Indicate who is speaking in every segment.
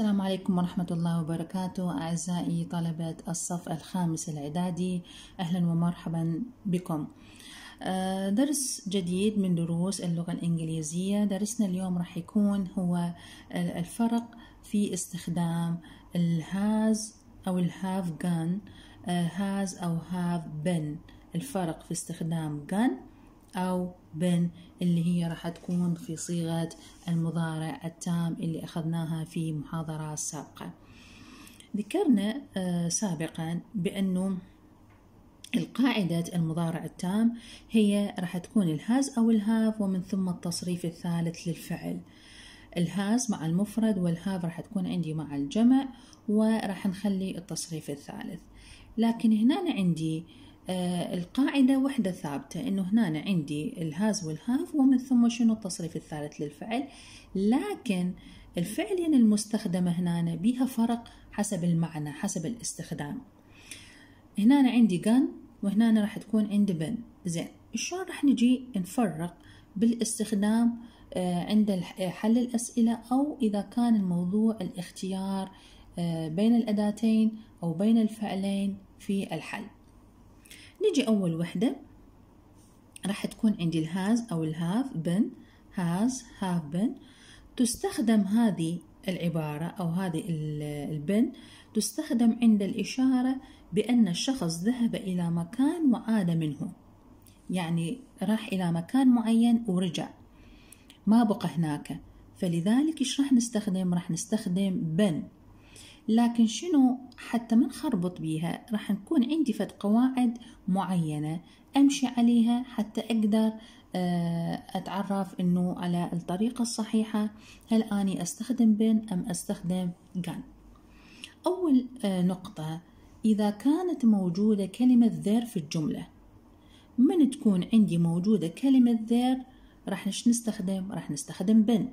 Speaker 1: السلام عليكم ورحمة الله وبركاته أعزائي طلبة الصف الخامس الإعدادي. أهلا ومرحبا بكم. آه، درس جديد من دروس اللغة الإنجليزية. درسنا اليوم راح يكون هو الفرق في استخدام ال has أو ال have gone has أو have been الفرق في استخدام gone أو been اللي هي راح تكون في صيغة المضارع التام اللي أخذناها في محاضرة سابقة. ذكرنا آه سابقا بأنه القاعدة المضارع التام هي راح تكون ال has أو ال have ومن ثم التصريف الثالث للفعل. ال has مع المفرد وال have راح تكون عندي مع الجمع وراح نخلي التصريف الثالث. لكن هنا عندي آه القاعدة وحدة ثابتة إنه هنا عندي ال has وال have ومن ثم شنو التصريف الثالث للفعل. لكن الفعلين المستخدمة هنا بها فرق حسب المعنى حسب الاستخدام. هنا عندي جن وهنا راح تكون عندي بن. زين شلون راح نجي نفرق بالاستخدام آه عند حل الأسئلة أو إذا كان الموضوع الاختيار آه بين الأداتين أو بين الفعلين في الحل؟ نجي أول وحدة. راح تكون عندي ال has أو ال have been has have been تستخدم هذه العبارة أو هذه ال been تستخدم عند الإشارة بأن الشخص ذهب إلى مكان وعاد منه. يعني راح إلى مكان معين ورجع. ما بقى هناك. فلذلك إيش راح نستخدم؟ راح نستخدم been لكن شنو حتى ما نخربط بيها؟ راح نكون عندي فد قواعد معينة أمشي عليها حتى أقدر أتعرف إنه على الطريقة الصحيحة هل أني أستخدم بن أم أستخدم جان. أول نقطة إذا كانت موجودة كلمة ذير في الجملة من تكون عندي موجودة كلمة ذير؟ راح نستخدم؟ راح نستخدم بن.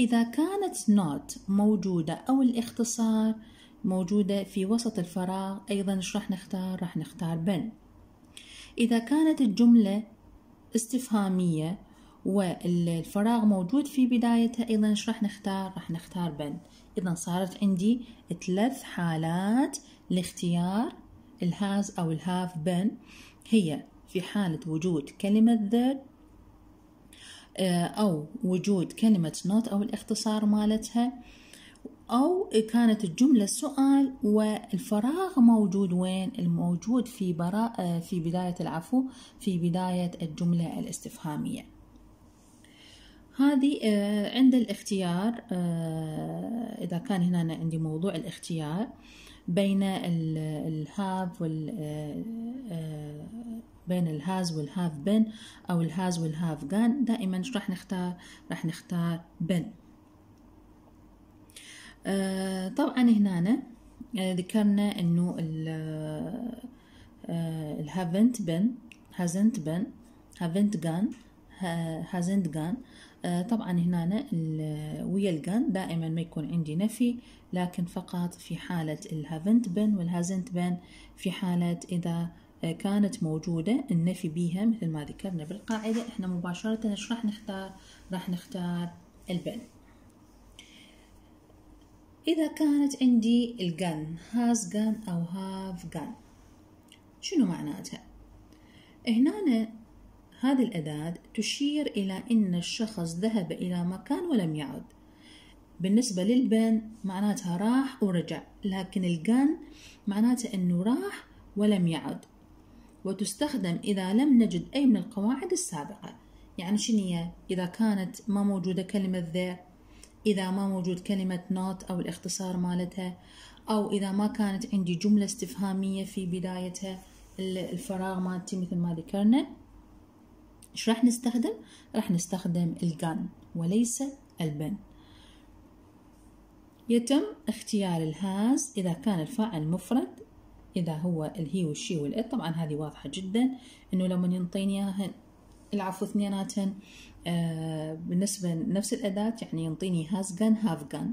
Speaker 1: إذا كانت not موجودة أو الاختصار موجودة في وسط الفراغ أيضا إيش راح نختار؟ راح نختار been إذا كانت الجملة استفهامية والفراغ موجود في بدايتها أيضا إيش راح نختار؟ راح نختار been إذا صارت عندي ثلاث حالات لاختيار ال has أو ال have been هي في حالة وجود كلمة the أو وجود كلمة not أو الاختصار مالتها أو كانت الجملة سؤال والفراغ موجود وين؟ الموجود في براء في بداية العفو في بداية الجملة الاستفهامية. هذه عند الاختيار إذا كان هنا عندي موضوع الاختيار بين الهاف وال بين الهاز والهاف بن أو الهاز والهاف جان دائما راح نختار؟ راح نختار been آه طبعا هنا آه ذكرنا إنه ال haven't been hasn't been haven't hasn't gone آه طبعا هنا ويا ال gone دائما ما يكون عندي نفي لكن فقط في حالة ال haven't been وال hasn't been في حالة إذا كانت موجودة النفي بيها مثل ما ذكرنا بالقاعدة. إحنا مباشرة إيش راح نختار؟ راح نختار البن. إذا كانت عندي الجن هاز جن أو هاف جن شنو معناتها؟ هنا هذه الأداة تشير إلى أن الشخص ذهب إلى مكان ولم يعد. بالنسبة للبن معناتها راح ورجع لكن الجن معناتها أنه راح ولم يعد. وتستخدم إذا لم نجد أي من القواعد السابقة. يعني شنية إذا كانت ما موجودة كلمة ذا إذا ما موجود كلمة not أو الاختصار مالتها أو إذا ما كانت عندي جملة استفهامية في بدايتها الفراغ مالتي مثل ما ذكرنا. إيش راح نستخدم؟ راح نستخدم الجن وليس البن. يتم اختيار الهاز إذا كان الفاعل مفرد إذا هو الهي والشي والإت طبعا هذه واضحة جدا إنه لما ينطيني إياها العفو اثنيناتهن آه بالنسبة لنفس الأداة يعني ينطيني has gone have gone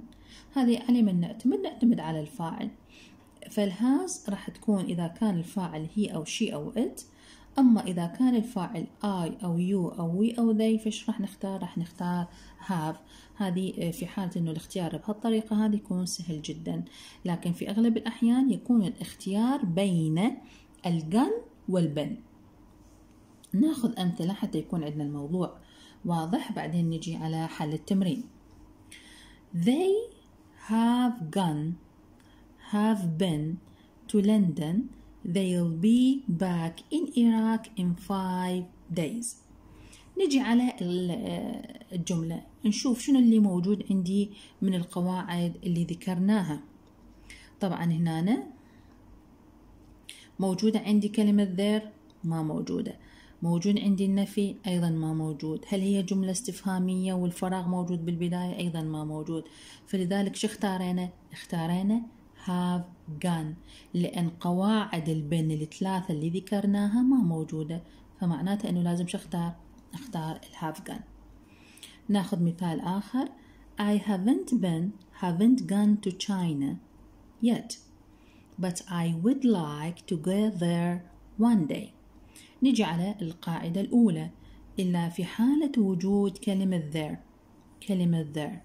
Speaker 1: هذه على من نعتمد نعتمد على الفاعل. فال has راح تكون إذا كان الفاعل he أو she أو it أما إذا كان الفاعل I أو you أو we أو they فإيش راح نختار؟ راح نختار have. هذه في حالة إنه الاختيار بهالطريقة هذه يكون سهل جدا. لكن في أغلب الأحيان يكون الاختيار بين الجن والبن. ناخذ أمثلة حتى يكون عندنا الموضوع واضح. بعدين نجي على حل التمرين. They have gone have been to London they'll be back in Iraq in five days. نجي على الجملة. نشوف شنو اللي موجود عندي من القواعد اللي ذكرناها. طبعا هنا موجودة عندي كلمة there ما موجودة. موجود عندي النفي أيضا ما موجود. هل هي جملة استفهامية والفراغ موجود بالبداية؟ أيضا ما موجود. فلذلك شو اختارينا؟ اختارينا have gone. لأن قواعد البن الثلاثة اللي ذكرناها ما موجودة فمعناته أنه لازم شو اختار اختار الهاف gone. ناخذ مثال آخر. I haven't been haven't gone to China yet but I would like to go there one day. نجي على القاعدة الأولى. إلا في حالة وجود كلمة there. كلمة there.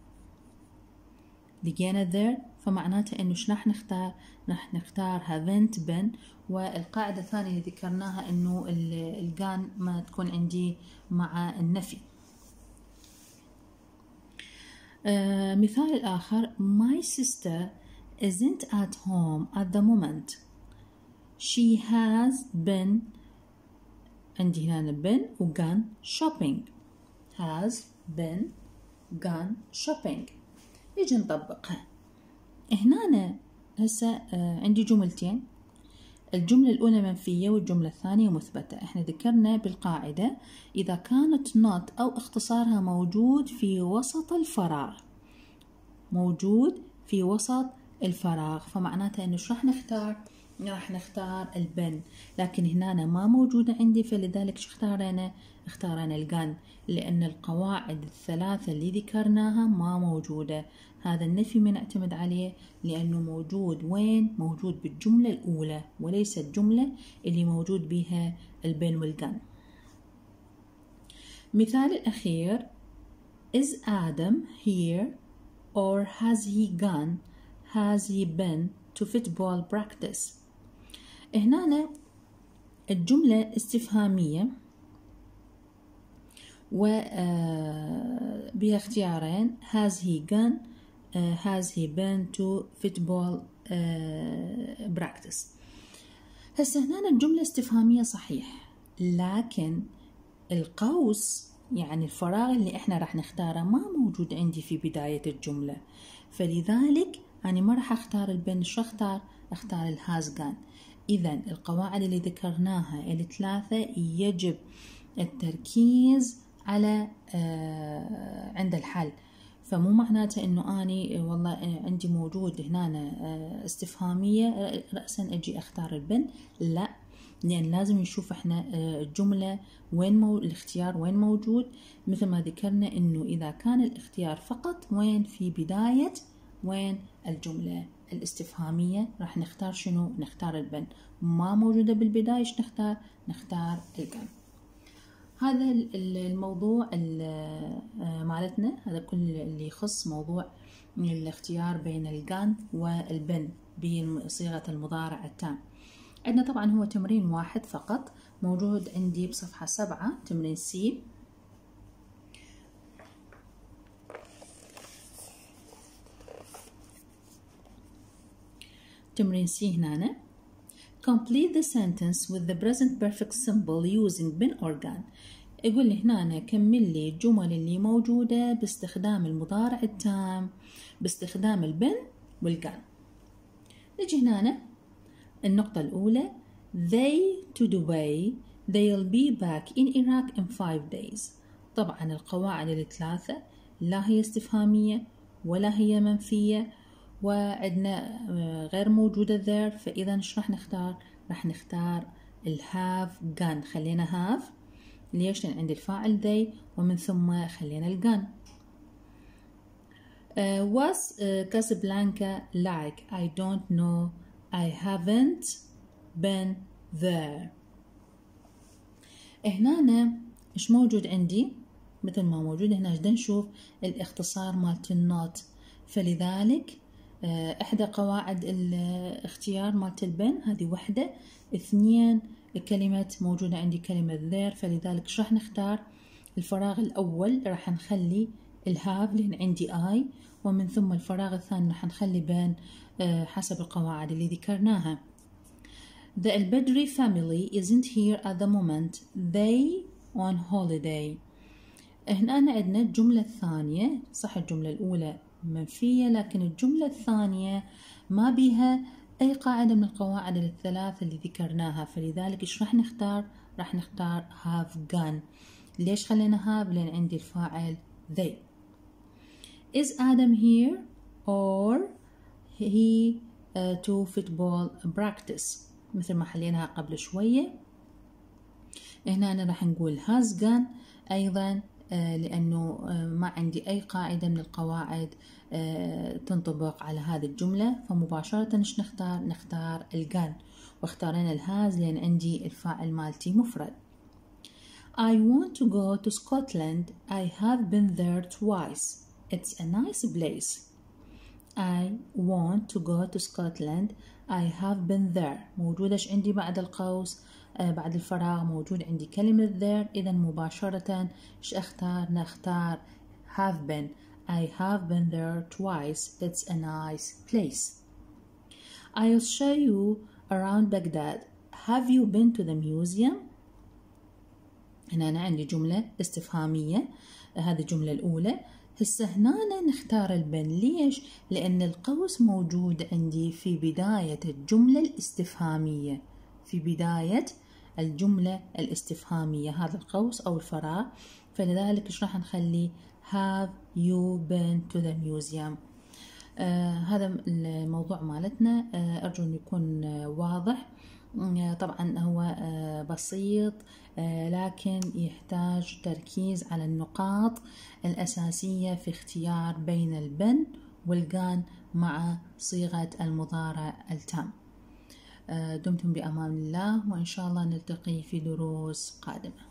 Speaker 1: لقينا there فمعناته إنه شو راح نختار؟ راح نختار haven't been والقاعدة الثانية اللي ذكرناها إنه الجان ما تكون عندي مع النفي. آه مثال الآخر My sister isn't at home at the moment. She has been عندي هنا been gone shopping. Has been gone shopping. نيجي نطبقها. هنا هسه آه، عندي جملتين. الجملة الأولى منفية والجملة الثانية مثبتة. إحنا ذكرنا بالقاعدة إذا كانت not أو اختصارها موجود في وسط الفراغ. موجود في وسط الفراغ. فمعناتها إنه شو راح نختار؟ راح نختار البن لكن هنا ما موجودة عندي فلذلك شو اختارنا اختارنا الجن لأن القواعد الثلاثة اللي ذكرناها ما موجودة. هذا النفي ما نعتمد عليه لأنه موجود وين؟ موجود بالجملة الأولى وليس الجملة اللي موجود بها البن والجن. مثال الأخير Is Adam here or has he gone? Has he been to football practice? هنا الجملة استفهامية و آه، بها اختيارين has he gone uh, has he been to football uh, practice. هسه هنا الجملة استفهامية صحيح لكن القوس يعني الفراغ اللي إحنا راح نختاره ما موجود عندي في بداية الجملة. فلذلك أنا ما راح أختار البن شو أختار؟ أختار الهازجان إذا القواعد اللي ذكرناها الثلاثة يجب التركيز على آه عند الحل. فمو معناته إنه أني والله عندي موجود هنا آه، استفهامية راسا أجي أختار البن. لا لأن لازم نشوف إحنا آه، الجمله وين مو الاختيار وين موجود. مثل ما ذكرنا إنه إذا كان الاختيار فقط وين في بداية وين الجملة الاستفهامية؟ راح نختار شنو؟ نختار البن. ما موجودة بالبداية إيش نختار؟ نختار الجن هذا الموضوع آه، مالتنا. هذا كل اللي يخص موضوع الاختيار بين الجان والبن بصيغة المضارع التام. عندنا طبعا هو تمرين واحد فقط موجود عندي بصفحة سبعة تمرين سي. تمرين سي هنا complete the sentence with the present perfect symbol using bin organ. يقول لي هنا كمل لي الجمل اللي موجودة باستخدام المضارع التام باستخدام البن والكان نجي هنا النقطة الأولى. They to Dubai they'll be back in Iraq in five days. طبعا القواعد الثلاثة لا هي استفهامية ولا هي منفية وعندنا آه، غير موجودة there فإذا إيش راح نختار؟ راح نختار الهاف gun خلينا هاف ليش؟ لأن عندي الفاعل they ومن ثم خلينا الجن uh, was uh, Casablanca like I don't know. I haven't been there. هنا إيش موجود عندي؟ مثل ما موجود هنا بدنا نشوف؟ الاختصار مالت النوت فلذلك آه، إحدى قواعد الاختيار مالت البن هذه وحدة اثنين كلمة موجودة عندي كلمة there فلذلك راح نختار الفراغ الأول راح نخلي الهاف لأن عندي I ومن ثم الفراغ الثاني راح نخلي بين آه، حسب القواعد اللي ذكرناها The Albedri family isn't here at the moment. They on holiday. هنا عندنا الجملة الثانية صح الجملة الأولى منفية لكن الجملة الثانية ما بها أي قاعدة من القواعد الثلاث اللي ذكرناها. فلذلك إيش راح نختار؟ راح نختار have gone. ليش خلينا have؟ لأن عندي الفاعل they. Is Adam here or he uh, to football practice? مثل ما حليناها قبل شوية. هنا أنا راح نقول has gone. أيضا لأنه آه، ما عندي أي قاعدة من القواعد آه، تنطبق على هذه الجملة فمباشرة إيش نختار؟ نختار الجان واختارينا الهاز لأن عندي الفاعل مالتي مفرد I want to go to Scotland. I have been there twice. It's a nice place. I want to go to Scotland. I have been there. موجودة عندي بعد القوس آه، بعد الفراغ موجود عندي كلمة there. إذا مباشرة إيش أختار؟ نختار have been. I have been there twice. It's a nice place. I'll show you around Baghdad. Have you been to the museum? هنا أنا عندي جملة استفهامية. هذه الجملة الأولى. هسه هنا نختار البن. ليش؟ لأن القوس موجود عندي في بداية الجملة الاستفهامية. في بداية الجملة الاستفهامية هذا القوس أو الفراغ. فلذلك إيش راح نخلي؟ Have you been to the museum آه هذا الموضوع مالتنا. آه أرجو أن يكون آه واضح. آه طبعا هو آه بسيط. آه لكن يحتاج تركيز على النقاط الأساسية في اختيار بين البن والجان مع صيغة المضارع التام. دمتم بأمان الله وإن شاء الله نلتقي في دروس قادمة.